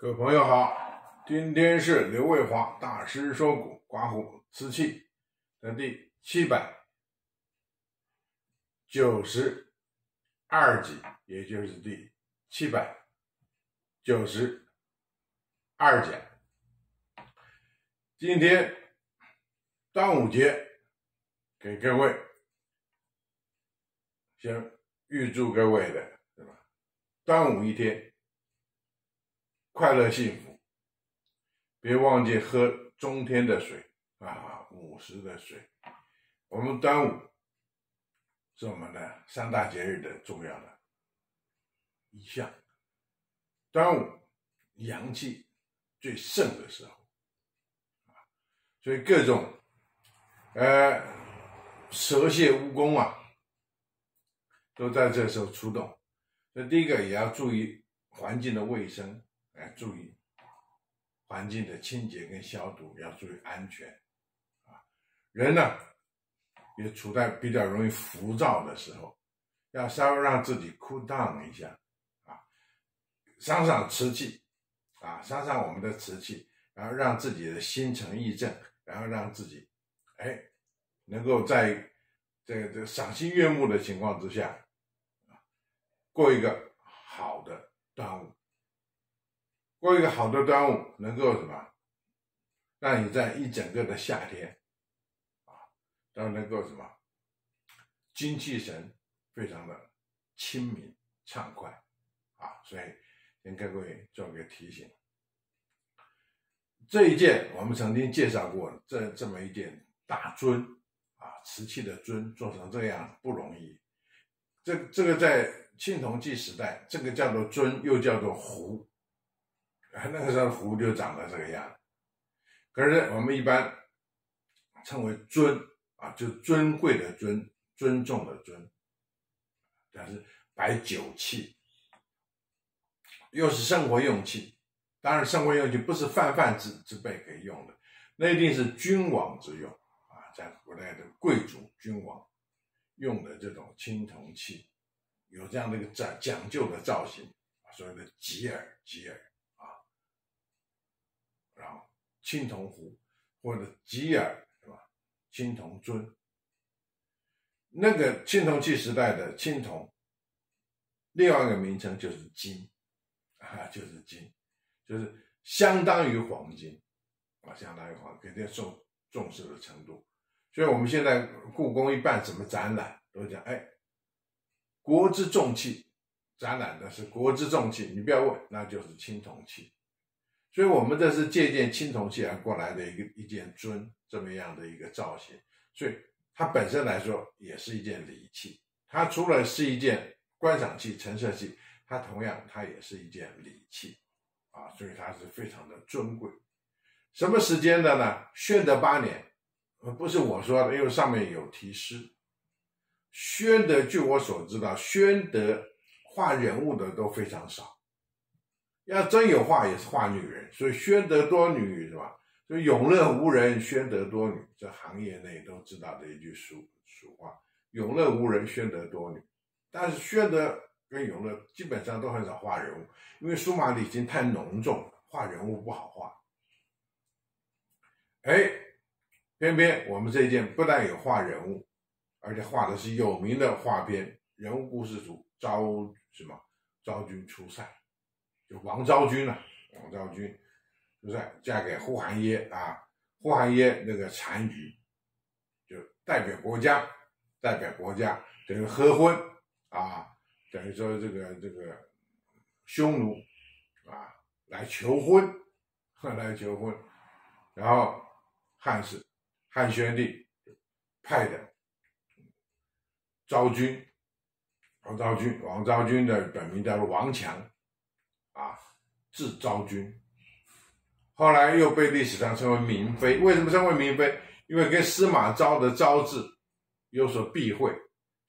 各位朋友好，今天是刘卫华大师说古刮胡瓷器的第七百九十二集，也就是第七百九十二讲。今天端午节，给各位先预祝各位的，对吧？端午一天。快乐幸福，别忘记喝中天的水啊，午时的水。我们端午是我们的三大节日的重要的一项。端午阳气最盛的时候，所以各种呃蛇蝎蜈蚣啊，都在这时候出动。所以第一个也要注意环境的卫生。来注意环境的清洁跟消毒，要注意安全啊！人呢也处在比较容易浮躁的时候，要稍微让自己 cool down 一下啊，伤伤瓷器啊，伤伤我们的瓷器，然后让自己的心诚意正，然后让自己哎能够在这个这个赏心悦目的情况之下，过一个好的端午。过一个好的端午，能够什么？让你在一整个的夏天，啊，都能够什么？精气神非常的清明畅快，啊，所以先跟各位做个提醒。这一件我们曾经介绍过，这这么一件大尊，啊，瓷器的尊做成这样不容易。这这个在青铜器时代，这个叫做尊，又叫做壶。那个时候壶就长得这个样，可是我们一般称为尊啊，就尊贵的尊，尊重的尊，但是摆酒器，又是生活用器。当然，生活用器不是泛泛之之辈可以用的，那一定是君王之用啊，在古代的贵族君王用的这种青铜器，有这样的一个讲讲究的造型所谓的吉尔吉尔。然后青铜壶或者吉尔是吧？青铜尊，那个青铜器时代的青铜，另外一个名称就是金啊，就是金，就是相当于黄金啊，相当于黄，肯定重重视的程度。所以我们现在故宫一办什么展览，都讲哎，国之重器，展览的是国之重器，你不要问，那就是青铜器。所以，我们这是借鉴青铜器而过来的一个一件尊这么样的一个造型，所以它本身来说也是一件礼器。它除了是一件观赏器、陈设器，它同样它也是一件礼器啊，所以它是非常的尊贵。什么时间的呢？宣德八年，不是我说的，因为上面有题诗。宣德，据我所知道，宣德画人物的都非常少。要真有画，也是画女人，所以宣德多女是吧？所以永乐无人，宣德多女，这行业内都知道的一句俗俗话。永乐无人，宣德多女。但是宣德跟永乐基本上都很少画人物，因为书法已经太浓重，画人物不好画。哎，偏偏我们这件不但有画人物，而且画的是有名的画边人物故事图，昭什么昭君出塞。就王昭君啊，王昭君，是不是嫁给呼韩耶啊？呼韩耶那个单于，就代表国家，代表国家等于合婚啊，等于说这个这个匈奴啊来求婚，来求婚，然后汉室汉宣帝派的昭君，王昭君，王昭君的本名叫做王强。啊，字昭君，后来又被历史上称为明妃。为什么称为明妃？因为跟司马昭的昭字有所避讳，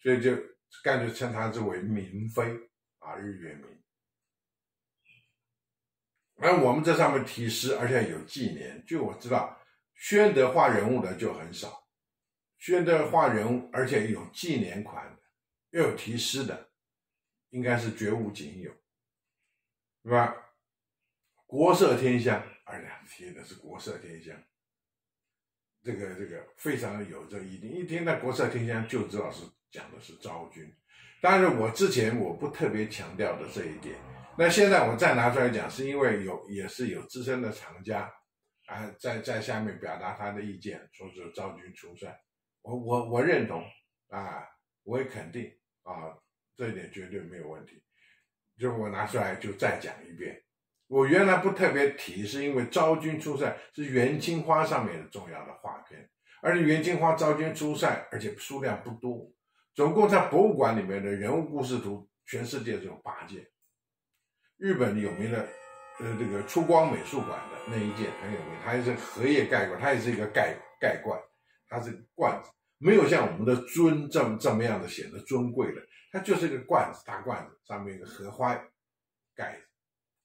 所以就干脆称她之为明妃啊，日月明。而我们这上面题诗，而且有纪年。据我知道，宣德画人物的就很少，宣德画人物而且有纪年款的，又有题诗的，应该是绝无仅有。是吧？国色天香，二两提的是国色天香，这个这个非常有这一定，一听到国色天香就知道是讲的是昭君。当然，我之前我不特别强调的这一点，那现在我再拿出来讲，是因为有也是有资深的藏家啊，在在下面表达他的意见，说是昭君出帅，我我我认同啊，我也肯定啊，这一点绝对没有问题。就我拿出来就再讲一遍，我原来不特别提，是因为昭君出塞是元青花上面的重要的画片，而且元青花昭君出塞，而且数量不多。总共在博物馆里面的人物故事图，全世界只有八件。日本有名的，呃，这个出光美术馆的那一件很有名，它也是荷叶盖罐，它也是一个盖盖罐，它是罐子，没有像我们的尊这么这么样的显得尊贵的，它就是一个罐子，大罐子，上面一个荷花盖子，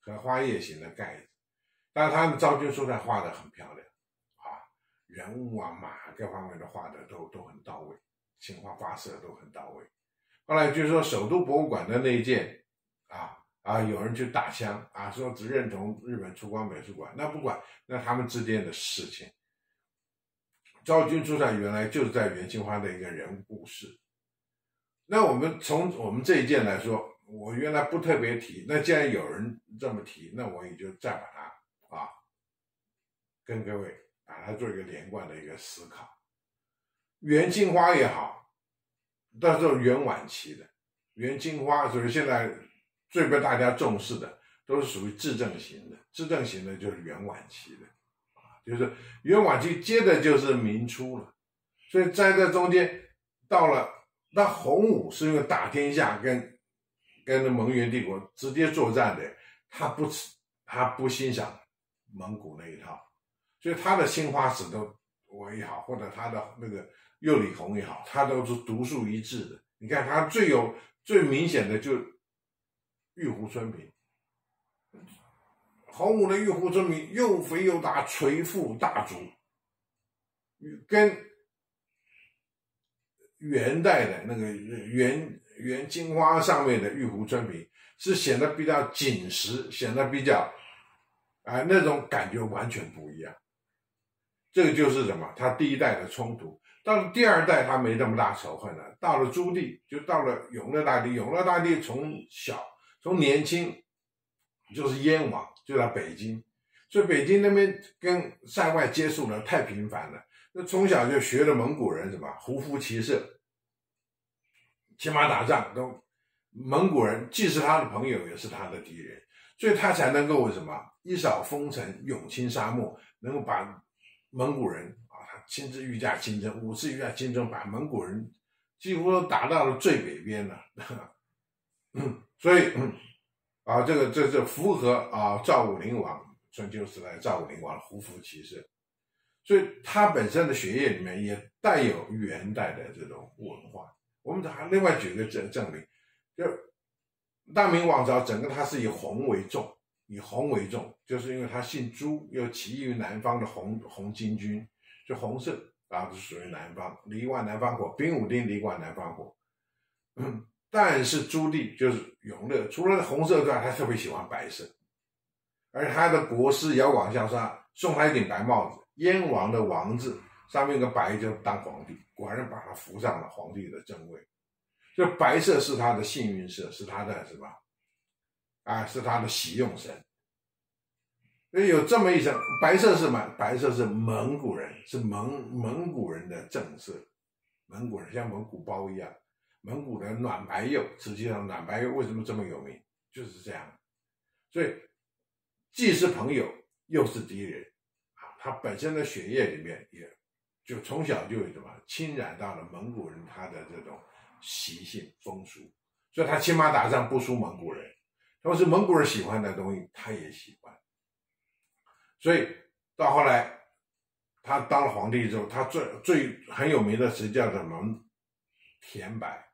荷花叶形的盖子。但是他们昭君书上画的很漂亮，啊，人物啊马各方面的画的都都很到位。青花发色都很到位。后来就说，首都博物馆的那一件，啊啊，有人去打枪啊，说只认同日本出光美术馆。那不管，那他们之间的事情。昭君出塞原来就是在元青花的一个人物故事。那我们从我们这一件来说，我原来不特别提。那既然有人这么提，那我也就再把它啊，跟各位把它做一个连贯的一个思考。元青花也好，到时候元晚期的元青花，所以现在最被大家重视的都是属于质证型的，质证型的就是元晚期的，就是元晚期接的就是明初了，所以在这中间到了那洪武是因为打天下跟跟那蒙元帝国直接作战的，他不吃他不欣赏蒙古那一套，所以他的青花瓷都我也好，或者他的那个。釉里红也好，他都是独树一帜的。你看他最有最明显的就玉壶春瓶，洪武的玉壶春瓶又肥又大，垂腹大足，跟元代的那个元元金花上面的玉壶春瓶是显得比较紧实，显得比较啊那种感觉完全不一样。这个就是什么？他第一代的冲突。到了第二代，他没那么大仇恨了。到了朱棣，就到了永乐大帝。永乐大帝从小从年轻就是燕王，就在北京，所以北京那边跟塞外接触的太频繁了。那从小就学了蒙古人什么胡服骑射、骑马打仗，都蒙古人既是他的朋友，也是他的敌人，所以他才能够什么一扫风尘，勇侵沙漠，能够把蒙古人啊，他。亲自御驾亲征，五次御驾亲征，把蒙古人几乎都打到了最北边了。所以啊，这个这这符合啊赵武灵王春秋时代赵武灵王胡服骑射，所以他本身的血液里面也带有元代的这种文化。我们还另外举个证证明，就大明王朝整个它是以红为重，以红为重，就是因为他姓朱，又起义于南方的红红巾军。就红色啊，是属于南方，离万南方火，丙武丁离万南方火。嗯，但是朱棣就是永乐，除了红色之外，他特别喜欢白色，而他的国师姚广孝上送他一顶白帽子，燕王的王字上面一个白就当皇帝，果然把他扶上了皇帝的正位。就白色是他的幸运色，是他的什么？啊，是他的喜用神。所以有这么一层，白色是什么？白色是蒙古人，是蒙蒙古人的正色。蒙古人像蒙古包一样，蒙古的暖白釉，实际上暖白釉为什么这么有名？就是这样。所以既是朋友，又是敌人啊！他本身的血液里面，也就从小就有什么侵染到了蒙古人他的这种习性风俗，所以他骑马打仗不输蒙古人，同时蒙古人喜欢的东西，他也喜欢。所以到后来，他当了皇帝之后，他最最很有名的词叫什么？田白。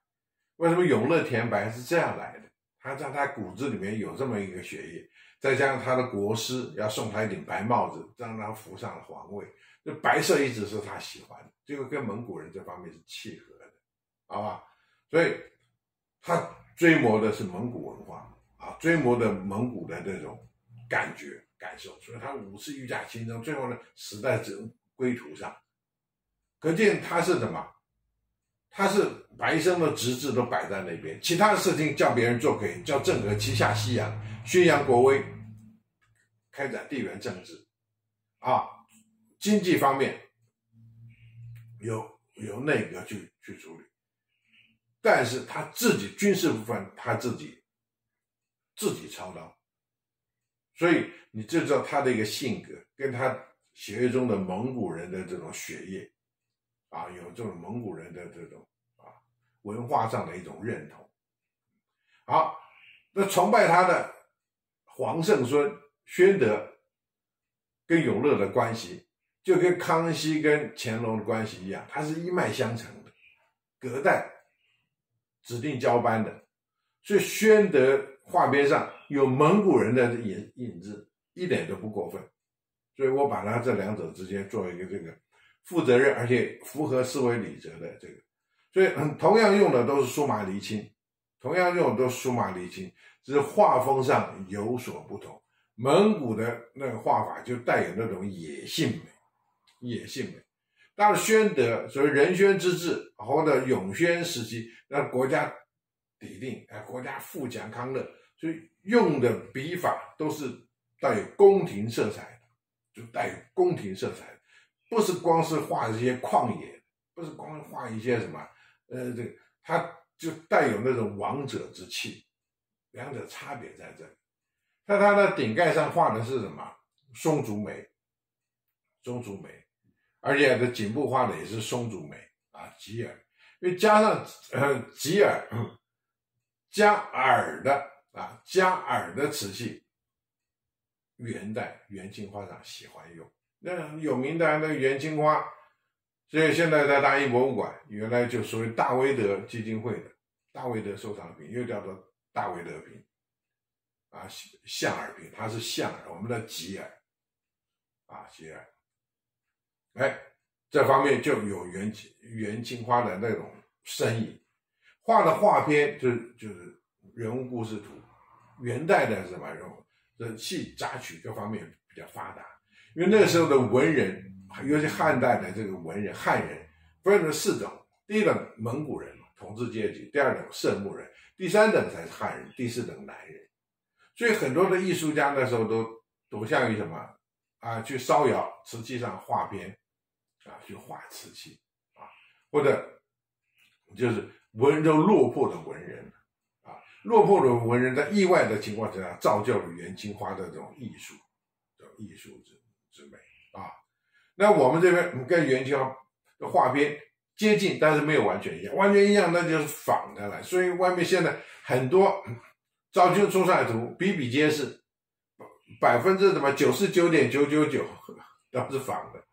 为什么永乐田白是这样来的？他在他骨子里面有这么一个血液，再加上他的国师要送他一顶白帽子，让他扶上了皇位，这白色一直是他喜欢的，这个跟蒙古人这方面是契合的，好吧？所以他追摹的是蒙古文化啊，追摹的蒙古的这种感觉感受，所以他五次御驾亲征，最后呢死在这归途上，可见他是什么？他是把一生的职责都摆在那边，其他的事情叫别人做可以，叫郑和旗下西洋，宣扬国威，开展地缘政治，啊，经济方面由由内阁去去处理，但是他自己军事部分他自己自己操刀，所以你就知道他的一个性格，跟他血液中的蒙古人的这种血液。啊，有这种蒙古人的这种啊文化上的一种认同。好，那崇拜他的皇圣孙宣德跟永乐的关系，就跟康熙跟乾隆的关系一样，他是一脉相承的，隔代指定交班的。所以宣德画边上有蒙古人的影影子，一点都不过分。所以我把他这两者之间做一个这个。负责任而且符合思维礼则的这个，所以同样用的都是苏麻离青，同样用的都是苏麻离青，只是画风上有所不同。蒙古的那个画法就带有那种野性美，野性美。到了宣德，所谓仁宣之治，或者永宣时期，那国家底定，哎，国家富强康乐，所以用的笔法都是带有宫廷色彩的，就带有宫廷色彩。不是光是画这些旷野，不是光画一些什么，呃，这个它就带有那种王者之气，两者差别在这里。在它的顶盖上画的是什么？松竹梅，松竹梅，而且这颈部画的也是松竹梅啊，吉耳，因为加上呃吉耳，加耳的啊，加耳的瓷器，元代元青画上喜欢用。那有名的那个元青花，所以现在在大英博物馆，原来就属于大威德基金会的大威德收藏品，又叫做大威德瓶，啊，象耳瓶，它是象耳，我们的吉耳，啊，吉耳，哎，这方面就有元青元青花的那种身影，画的画片就是就是人物故事图，元代的什么人物，这戏杂曲各方面比较发达。因为那个时候的文人，尤其汉代的这个文人汉人，分成四种：第一等蒙古人统治阶级；第二等色目人；第三等才是汉人；第四等南人。所以很多的艺术家那时候都都向于什么啊？去烧窑瓷器上画边，啊，去画瓷器啊，或者就是文都落魄的文人啊，落魄的文人在意外的情况下，造就了元青花的这种艺术的艺术之。之美啊，那我们这边跟元青的画边接近，但是没有完全一样，完全一样那就是仿的了。所以外面现在很多昭君出塞图比比皆是，百分之什么九十九点九九九都是仿的，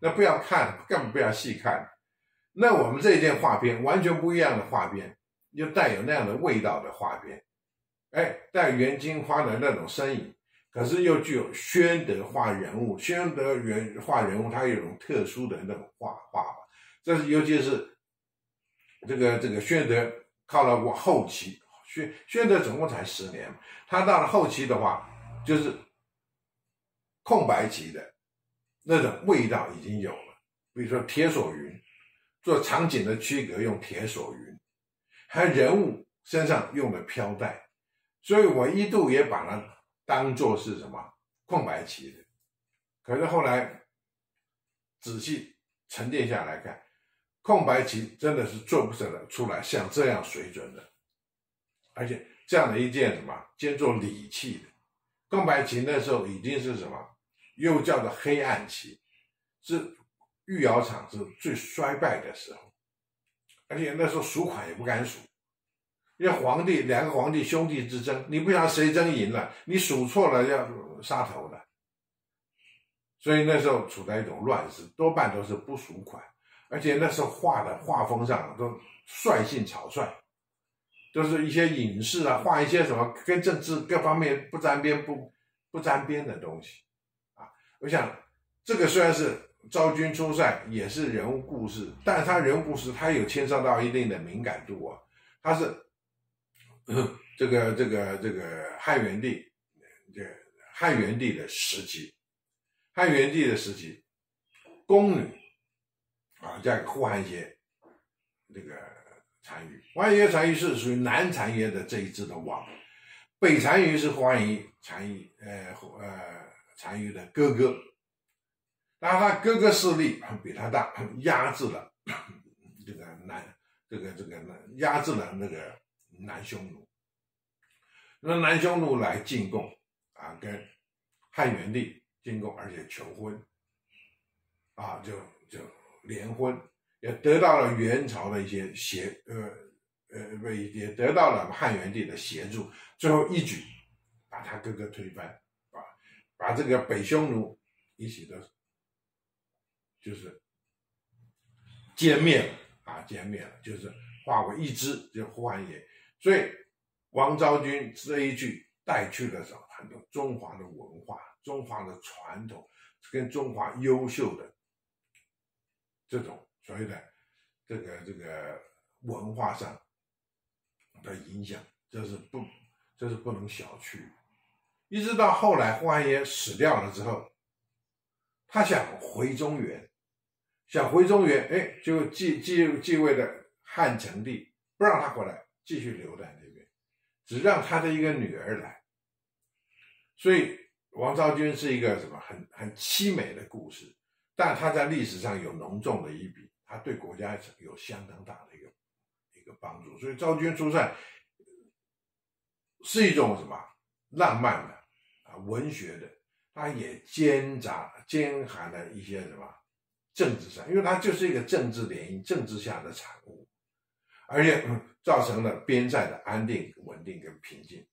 那不要看，更不要细看。那我们这一件画边完全不一样的画边，又带有那样的味道的画边，哎，带元青花的那种身影。可是又具有宣德画人物，宣德原画人物，他有一种特殊的那种画画法。这是尤其是这个这个宣德靠了我后期，宣宣德总共才十年，他到了后期的话，就是空白期的那种味道已经有了。比如说铁索云，做场景的区隔用铁索云，还有人物身上用的飘带，所以我一度也把它。当做是什么空白期的，可是后来仔细沉淀下来看，空白期真的是做不出来出来像这样水准的，而且这样的一件什么兼做礼器的。空白期那时候已经是什么，又叫做黑暗期，是御窑厂是最衰败的时候，而且那时候数款也不敢数。因为皇帝两个皇帝兄弟之争，你不想谁争赢了，你数错了要杀头的。所以那时候处在一种乱世，多半都是不数款，而且那时候画的画风上都率性草率，都是一些隐士啊，画一些什么跟政治各方面不沾边、不不沾边的东西啊。我想这个虽然是昭君出塞，也是人物故事，但是他人物故事他有牵涉到一定的敏感度啊，他是。这个这个这个汉元帝，这汉元帝的时期，汉元帝的时期，宫女啊，嫁给呼韩邪这个单于，呼韩邪单于是属于南单于的这一支的王，北单于是呼韩邪单于呃呃单于的哥哥，但他哥哥势力比他大，压制了 这个南这个这个压制了那个南匈奴，那南匈奴来进贡。啊，跟汉元帝进贡，而且求婚，啊，就就联婚，也得到了元朝的一些协，呃呃，不也得到了汉元帝的协助，最后一举把他哥哥推翻，啊，把这个北匈奴一起的，就是歼灭了，啊，歼灭了，就是化为一支，就呼韩邪，所以王昭君这一句带去了什么？很多中华的文化、中华的传统，跟中华优秀的这种所谓的这个这个文化上的影响，这是不这是不能小觑。一直到后来，呼韩邪死掉了之后，他想回中原，想回中原，哎，就继继继位的汉成帝不让他回来，继续留在那边，只让他的一个女儿来。所以王昭君是一个什么很很凄美的故事，但他在历史上有浓重的一笔，他对国家有相当大的一个一个帮助。所以昭君出塞是一种什么浪漫的啊文学的，它也兼杂兼含了一些什么政治上，因为它就是一个政治联姻、政治下的产物，而且造成了边塞的安定、稳定跟平静。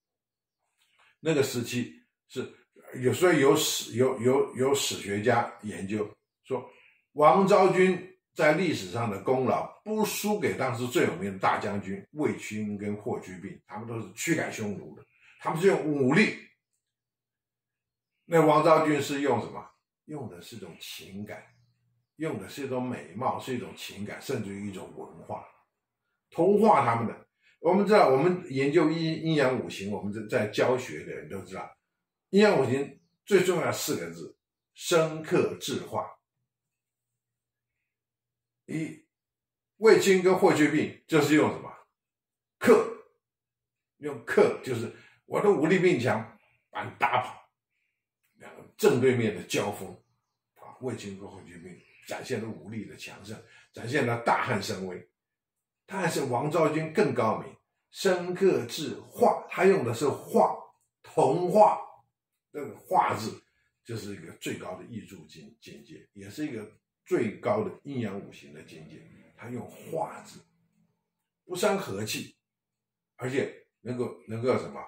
那个时期。是有时候有史有有有史学家研究说，王昭君在历史上的功劳不输给当时最有名的大将军卫青跟霍去病，他们都是驱赶匈奴的，他们是用武力。那王昭君是用什么？用的是一种情感，用的是一种美貌，是一种情感，甚至于一种文化，同化他们的。我们知道，我们研究阴阴阳五行，我们在在教学的人都知道。阴阳五行最重要四个字：生克制化。一卫青跟霍去病就是用什么克？用克就是我的武力变强，把你打跑。两个正对面的交锋，啊，卫青跟霍去病展现了武力的强盛，展现了大汉声威。他还是王昭君更高明，生克制化，他用的是化，同化。那个化字就是一个最高的艺术境境界，也是一个最高的阴阳五行的境界。他用化字，不伤和气，而且能够能够什么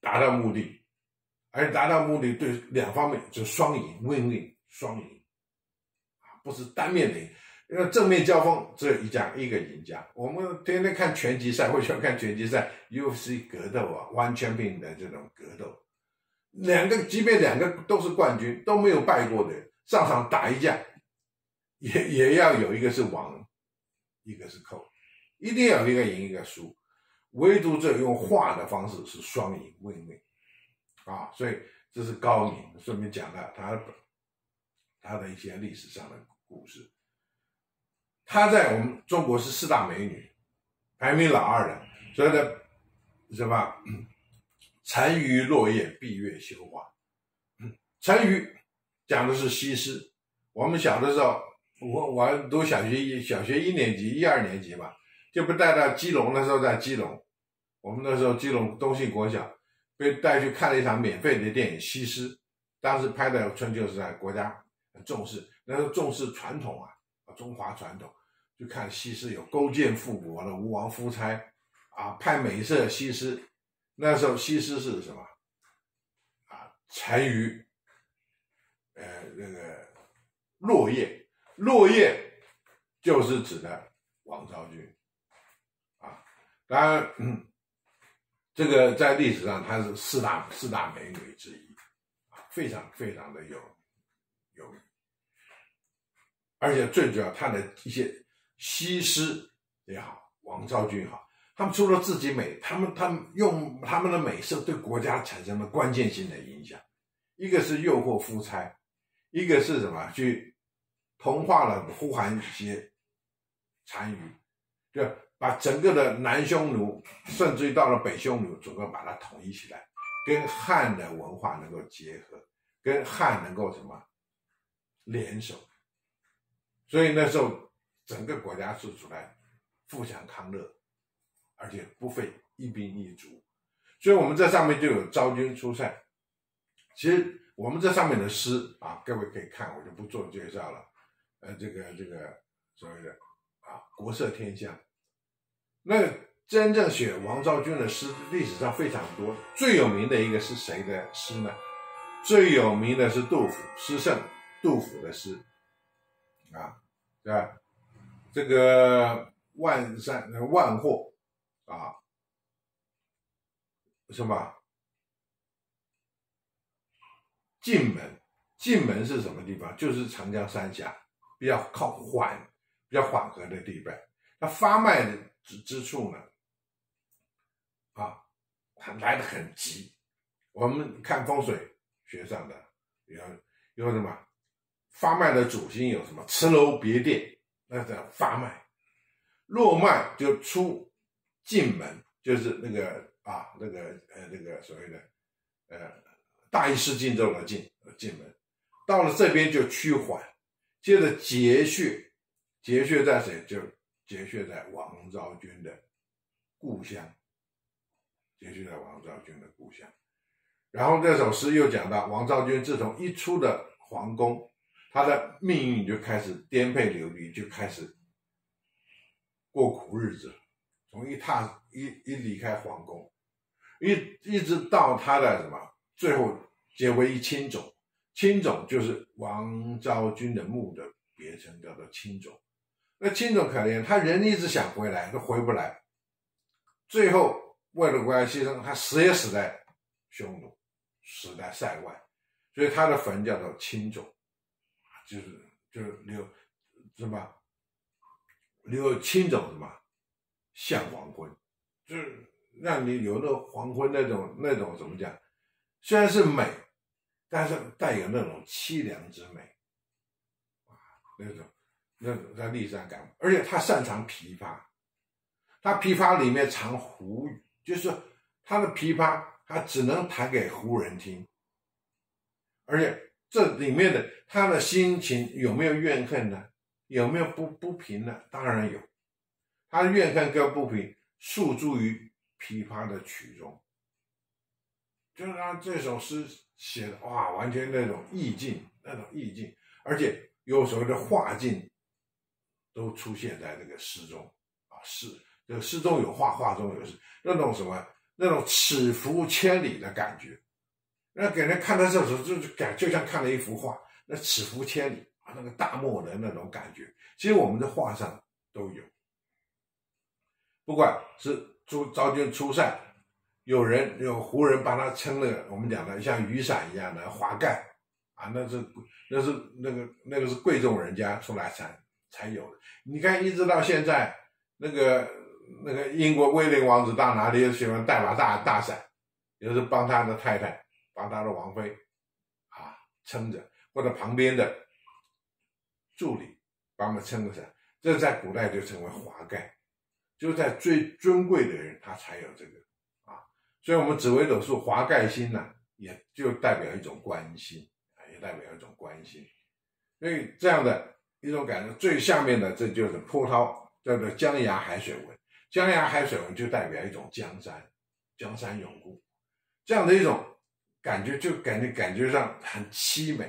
达到目的，而达到目的对两方面就双赢未未双赢啊，不是单面的赢。因为正面交锋只有一将一个赢家。我们天天看拳击赛，或喜欢看拳击赛，UFC 格斗啊完全品的这种格斗，两个即便两个都是冠军，都没有败过的人，上场打一架，也也要有一个是王，一个是寇，一定要一个赢一个输，唯独这用画的方式是双赢，win-win 啊，所以这是高明。顺便讲了他他的一些历史上的故事。她在我们中国是四大美女，排名老二的。所以呢，什么？沉鱼落叶，闭月羞花。沉鱼讲的是西施。我们小的时候，我我读小学一小学一年级、一二年级嘛，就被带到基隆。那时候在基隆，我们那时候基隆东信国小被带去看了一场免费的电影《西施》，当时拍的春秋时代，国家很重视，那时候重视传统啊。中华传统，就看西施有勾践复国了，吴王夫差啊，派美色西施。那时候西施是什么？啊，单于，呃，那个落叶，落叶就是指的王昭君啊。当然，这个在历史上她是四大四大美女之一啊，非常非常的有。而且最主要，他的一些西施也好，王昭君也好，他们除了自己美，他们他们用他们的美色对国家产生了关键性的影响。一个是诱惑夫差，一个是什么？去同化了呼韩一些单于，就把整个的南匈奴，甚至于到了北匈奴，整个把它统一起来，跟汉的文化能够结合，跟汉能够什么联手。所以那时候整个国家是处在富强康乐，而且不费一兵一卒。所以我们这上面就有昭君出塞。其实我们这上面的诗啊，各位可以看，我就不做介绍了。呃，这个这个所谓的啊，国色天香。那真正写王昭君的诗，历史上非常多。最有名的一个是谁的诗呢？最有名的是杜甫，诗圣杜甫的诗啊，对吧？这个万山万货啊，什么？进门，进门是什么地方？就是长江三峡，比较靠缓、比较缓和的地带。那发脉的之之处呢？啊，它来的很急。我们看风水学上的有有什么？发脉的主心有什么？池楼别殿，那叫发脉。落脉就出进门，就是那个啊，那个呃，那个所谓的呃。大意失荆州的进进门，到了这边就趋缓，接着结穴，结穴在谁？就结穴在王昭君的故乡，结穴在王昭君的故乡。然后这首诗又讲到，王昭君自从一出的皇宫，他的命运就开始颠沛流离，就开始过苦日子。从一踏一一离开皇宫，一一直到他的什么？最后结为一亲种，亲种就是王昭君的墓的别称，叫做亲种。那亲种可怜，他人一直想回来，都回不来。最后为了国家牺牲，他死也死在匈奴，死在塞外，所以他的坟叫做亲种，就是就是留什么留青种什么向黄昏，就是让你有那黄昏那种那种怎么讲？虽然是美，但是带有那种凄凉之美，啊，那种那种在历史上感，而且他擅长琵琶，他琵琶里面藏胡语，就是他的琵琶，他只能弹给胡人听，而且这里面的他的心情有没有怨恨呢？有没有不不平呢？当然有，他的怨恨跟不平诉诸于琵琶的曲中。就是他这首诗写的哇，完全那种意境，那种意境，而且有所谓的画境，都出现在这个诗中啊。诗这诗中有画，画中有诗，那种什么，那种尺幅千里的感觉，那给人看到这时候就感就像看了一幅画，那尺幅千里啊，那个大漠的那种感觉，其实我们的画上都有，不管是出昭君出塞。有人有胡人帮他撑了，我们讲的像雨伞一样的华盖啊，那是那是那个那个是贵重人家出来才才有的。你看，一直到现在，那个那个英国威廉王子到哪里也喜欢带把大大伞，也是帮他的太太，帮他的王妃啊撑着，或者旁边的助理帮他撑着伞。这在古代就称为华盖，就在最尊贵的人他才有这个啊。所以，我们紫微斗数华盖星呢，也就代表一种关心啊，也代表一种关心。所以，这样的一种感觉，最下面的这就是波涛，叫做江崖海水纹。江崖海水纹就代表一种江山，江山永固，这样的一种感觉，就感觉感觉上很凄美。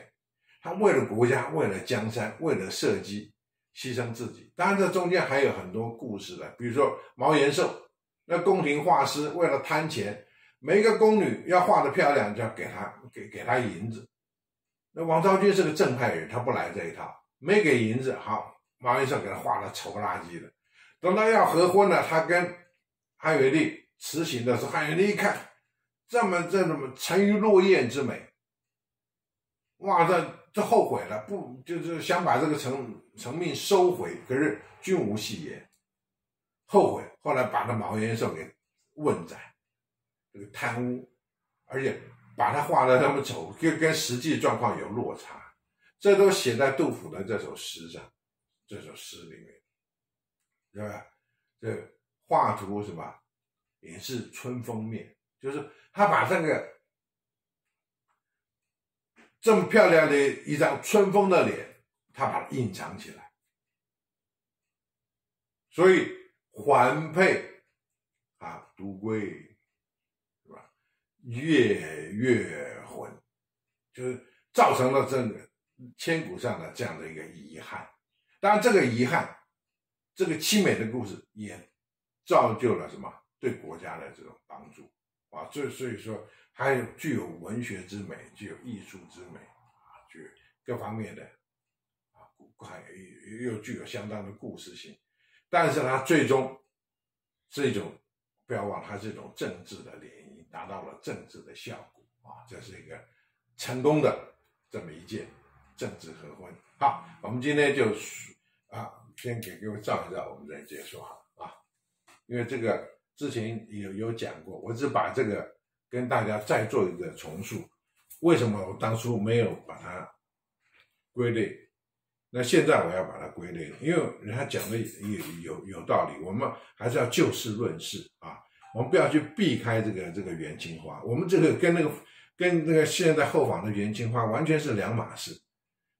他为了国家，为了江山，为了社稷，牺牲自己。当然，这中间还有很多故事的，比如说毛延寿，那宫廷画师为了贪钱。每一个宫女要画的漂亮，就要给他给给他银子。那王昭君是个正派人，他不来这一套，没给银子，好，毛延寿给他画的丑不拉几的。等到要合婚了，他跟汉元帝辞行的时候，汉元帝一看，这么这么沉鱼落雁之美，哇，这这后悔了，不就是想把这个成成命收回？可是君无戏言，后悔，后来把那毛延寿给问斩，这个贪污，而且把他画的那么丑，跟跟实际状况有落差，这都写在杜甫的这首诗上，这首诗里面，对吧？这画图什么，也是春风面，就是他把这个这么漂亮的一张春风的脸，他把它隐藏起来，所以环佩啊，独归是吧？月月魂，就是造成了这个千古上的这样的一个遗憾。当然，这个遗憾，这个凄美的故事也造就了什么？对国家的这种帮助啊，所以所以说，还有具有文学之美，具有艺术之美啊，具各方面的啊，还又又具有相当的故事性。但是它最终是一种，不要忘，它是一种政治的联姻，达到了政治的效果啊，这是一个成功的这么一件政治合婚。好，我们今天就啊，先给各位照一照，我们再结束哈啊，因为这个。之前有有讲过，我只把这个跟大家再做一个重述。为什么我当初没有把它归类？那现在我要把它归类，因为人家讲的有有有道理。我们还是要就事论事啊，我们不要去避开这个这个元青花。我们这个跟那个跟那个现在后仿的元青花完全是两码事。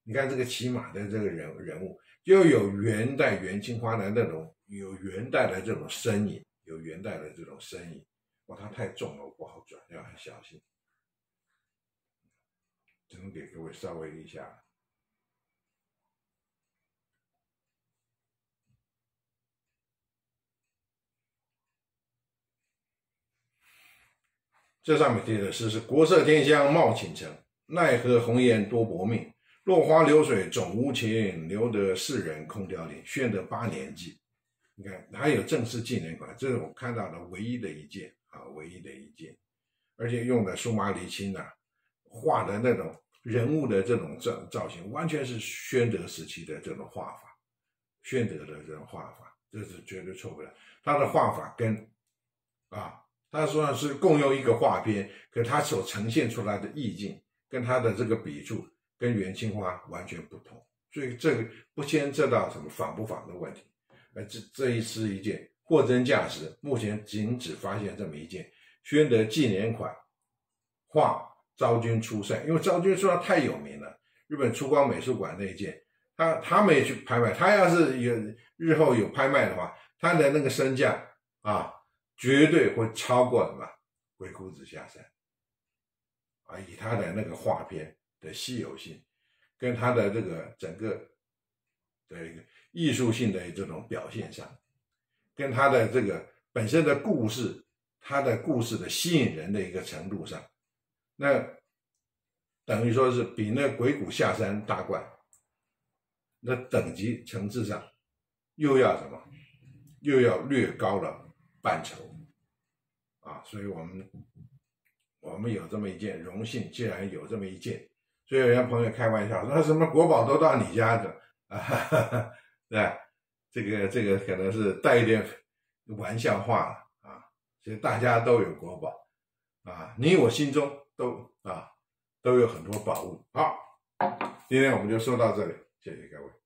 你看这个骑马的这个人人物，又有元代元青花的那种有元代的这种身影。有元代的这种身影，哇，它太重了，我不好转，要很小心。只能给各位稍微一下。这上面贴的诗是“国色天香貌倾城，奈何红颜多薄命。落花流水总无情，留得世人空凋零。宣德八年记。”你看，还有正式纪念馆，这是我看到的唯一的一件啊，唯一的一件，而且用的苏麻离青呐，画的那种人物的这种造造型，完全是宣德时期的这种画法，宣德的这种画法，这是绝对错不了。他的画法跟啊，他说是共用一个画边，可他所呈现出来的意境，跟他的这个笔触，跟元青花完全不同，所以这个不牵涉到什么仿不仿的问题。这这一次一件货真价实，目前仅只发现这么一件宣德纪念款画昭君出塞，因为昭君出塞太有名了，日本出光美术馆那一件，他他没去拍卖，他要是有日后有拍卖的话，他的那个身价啊，绝对会超过什么鬼谷子下山。啊，以他的那个画片的稀有性，跟他的这个整个的一个。艺术性的这种表现上，跟他的这个本身的故事，他的故事的吸引人的一个程度上，那等于说是比那鬼谷下山大怪，那等级层次上又要什么，又要略高了半筹啊！所以我们我们有这么一件荣幸，既然有这么一件，所以有些朋友开玩笑说那什么国宝都到你家的啊哈哈。对？这个这个可能是带一点玩笑话了啊。所以大家都有国宝啊，你我心中都啊都有很多宝物。好，今天我们就说到这里，谢谢各位。